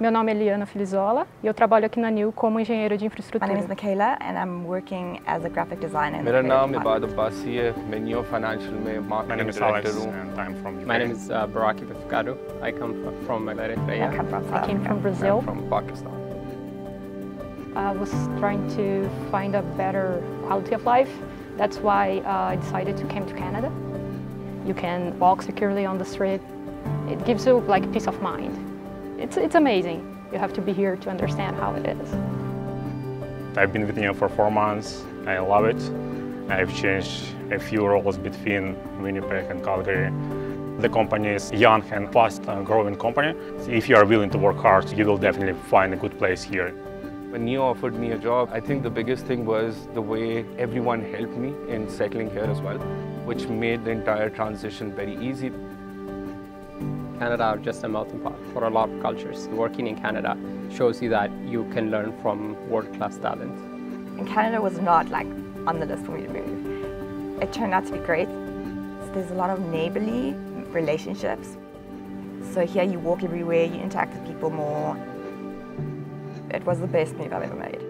Meu nome é Liana Filizola e eu trabalho aqui na Neo como engenheira de infraestrutura. My name is Michaela and I'm working as a graphic designer. मेरा नाम इबादत बासी है मैं Neo Financial My name is हूं. Um. And I'm from Ukraine. My name is uh, Baraki Bifkado. I come from Eritrea. I come from, I came from Brazil. I'm from Pakistan. I was trying to find a better quality of life. That's why uh, I decided to come to Canada. You can walk securely on the street. It gives you like peace of mind. It's, it's amazing. You have to be here to understand how it is. I've been with Neo for four months. I love it. I've changed a few roles between Winnipeg and Calgary. The company is young and fast growing company. If you are willing to work hard, you will definitely find a good place here. When Neo offered me a job, I think the biggest thing was the way everyone helped me in settling here as well, which made the entire transition very easy. Canada are just a melting pot for a lot of cultures. Working in Canada shows you that you can learn from world-class talent. And Canada was not like on the list for me to move. It turned out to be great. There's a lot of neighborly relationships. So here you walk everywhere, you interact with people more. It was the best move I've ever made.